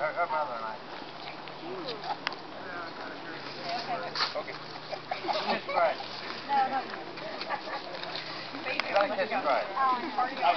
Her, her brother and I. Okay. Kiss bride. No, no. You like kiss bride? Oh,